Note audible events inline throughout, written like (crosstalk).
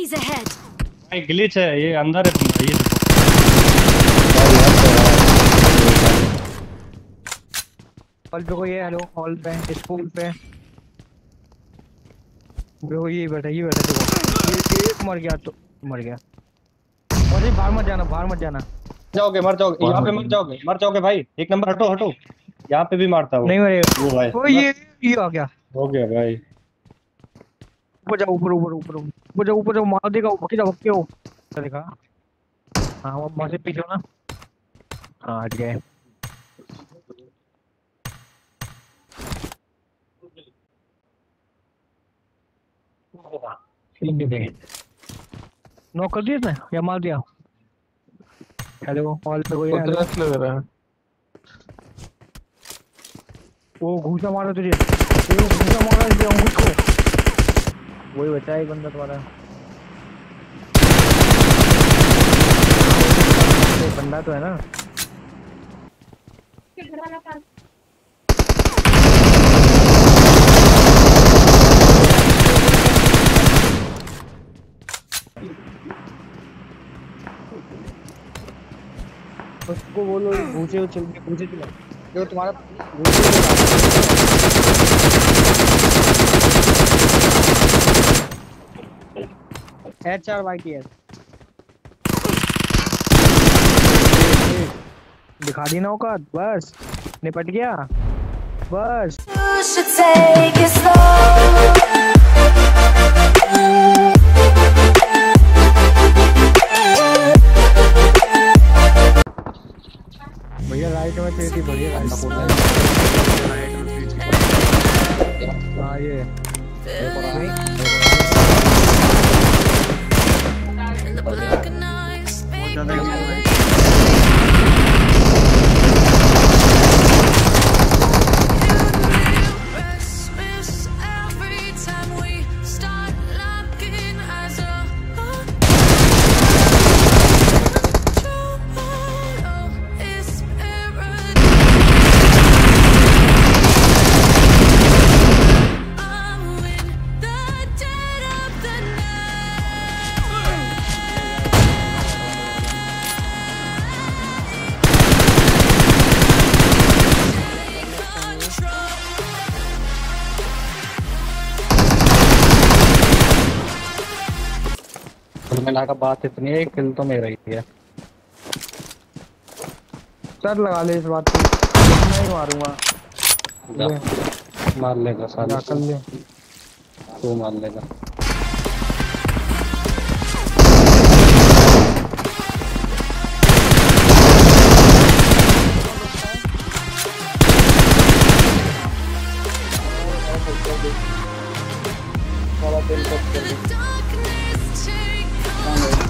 Enemies ahead! भाई glitch है ये अंदर है तुम ये हॉल पे कोई है हेलो हॉल पे स्कूल पे। वो ये बैठा ये बैठा देखो। ये ये मर गया तो मर गया। और ये बाहर मत जाना बाहर मत जाना। जाओगे मर जाओगे यहाँ पे मर जाओगे मर जाओगे भाई। एक नंबर हटो हटो। यहाँ पे भी मारता हूँ नहीं मरेगा। वो भाई ओ ये ये आ गया। हो गया भाई। ऊपर जाओ ऊपर ऊपर ऊपर ऊपर जाओ ऊपर जाओ मार देगा ऊपर जाओ क्यों देखा? हाँ वो वहाँ से पीछे ना हाँ हट गए। नॉक कर दिया इसने? या मार दिया? हेलो हॉल पे कोई है? लग रहा है। वो घूसा मारा तुझे। वो घूसा मारा इसे अंकुश को। वही बचा है एक बंदा तुम्हारा। बंदा तो है ना। उसको बोलो घूसे चल के घूसे चला। जो तुम्हारा घूसे एच आर वाई टी दिखा दी ना औकात बस। निपट गया। बस। You should take it slow. भैया राइट में ही बढ़िया। हाँ ये। कुल मिला का बात इतनी है किल तो मेरा ही है। सर लगा ले इस बात को। मैं ही मारूँगा। मार लेगा साला। कर ले। तू मार लेगा। Thank you.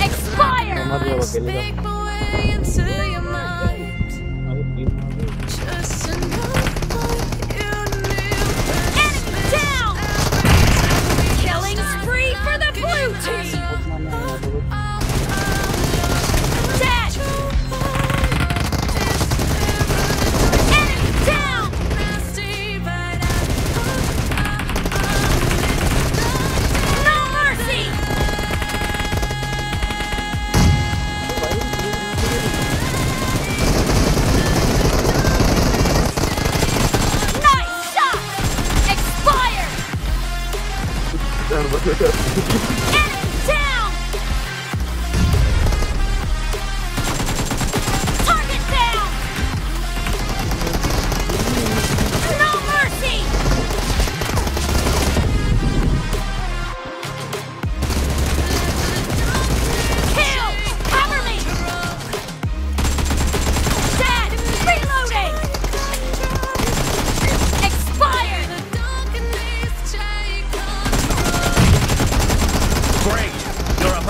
Expire! I speak the way into you.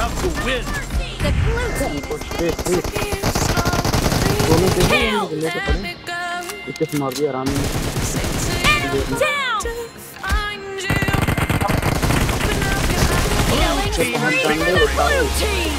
about to win. The blue team is Kill them and go. Down. Blue team, the (laughs) blue team.